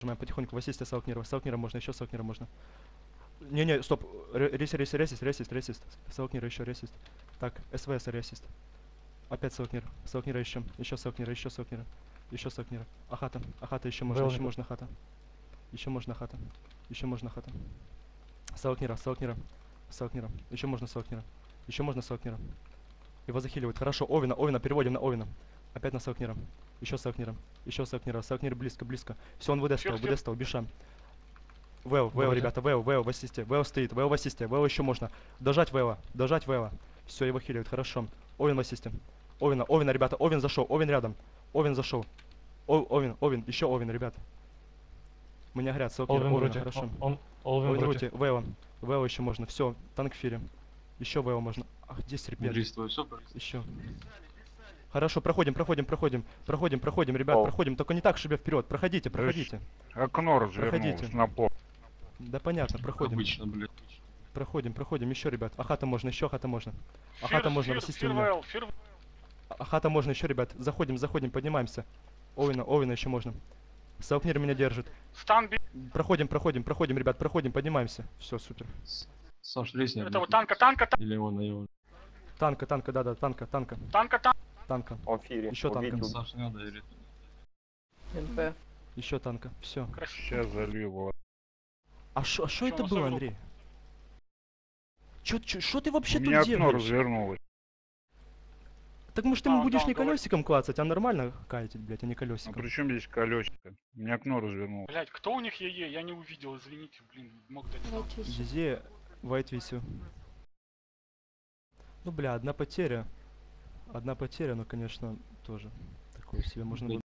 Нажимаем потихоньку. В ассисте Салкнира. Салкнира можно, еще Салкнира можно. Не-не, стоп. Ре- Ресист, ресист, ресист, ресист, ресист. Салкнира еще ресист. Так, СВС ресист. Опять Салкнир. Салкнира еще. Еще Салкнира, еще Салкнира. Еще Салкнира. Ахата. Ахата еще можно, Был еще можно хата. Еще можно хата. Еще можно хата. Салкнира, Салкнира. Салкнира. Еще можно Салкнира. Еще можно Салкнира. Его захиливают. Хорошо, Овина, Овина, переводим на Овина. Опять на Салкнира. Еще Салкнира. Еще Салкнира. Салкнир близко, близко. Все, он ВД стал, Фер, фер. ВД стал, Бишам. Вэо, Вроде. ребята, Вэо, Вэо в ассисте. Вэо стоит, Вэо в ассисте. Вэо еще можно. Дожать Вэо, дожать Вэо. Все, его хиливают, хорошо. Овен в ассисте. Овина, Овина, ребята, Овен зашел, Овен рядом. Овен зашел. О, Овен, Овен, еще Овен, ребят. Мы не горят, Салкнир, Олвин Овен, вроде. хорошо. Он, он, Олвин Овен вроде. Вэо. Вэо еще можно, все, танк в фире. Еще Вэо можно. Ах, где серпент? Еще. Хорошо, проходим, проходим, проходим, проходим, проходим, ребят, О. проходим. Только не так, чтобы вперед. Проходите, проходите. Окно развернулось Проходите. на пол. Да понятно, проходим. Обычно, блядь. Проходим, проходим. Еще, ребят. Ахата можно, еще хата можно. Фир, Ахата можно, фир, ассисти у меня. Ахата можно еще, ребят. Заходим, заходим, поднимаемся. Овина, Овина еще можно. Салкнир меня держит. Проходим, проходим, проходим, ребят, проходим, поднимаемся. Все, супер. Саш, Э, ну, этого танка, танка, танка, Или он на его. Танка, танка, да-да, танка, танка, танка, танка. Танка. Он в фире. Еще Убить танком. уб- Саш, не надо, или... НП. Еще танка. Все. Сейчас залью его. А что Чё, это на было, Андрей? Чё, чё, шо ты У вообще меня тут окно делаешь? развернулось. Так может ты А, ему будешь не говорит. колесиком клацать, а нормально кайтить, блядь, а не А колесиком. при чем здесь колесико? У меня окно развернулось. Блять, кто у них ЕЕ? Я не увидел, извините, блин, мог дать сам. Дизе, White Висю. Ну бля, одна потеря. Одна потеря, но конечно тоже такое себе можно